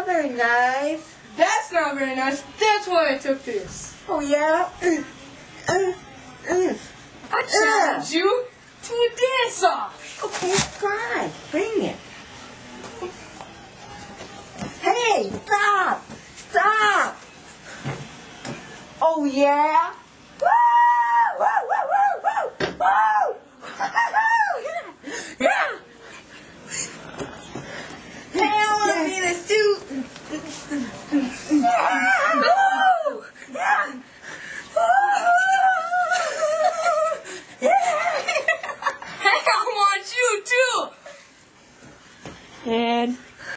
not very nice. That's not very nice. That's why I took this. Oh, yeah? Mm, mm, mm. I challenge you to a dance-off. Okay, fine. Bring it. Hey, stop! Stop! Oh, yeah? and